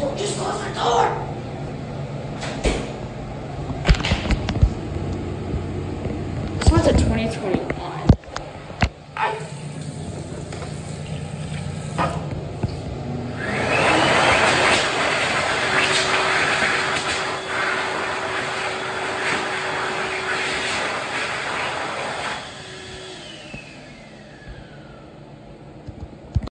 Don't. Just close the door. This one's a 2020.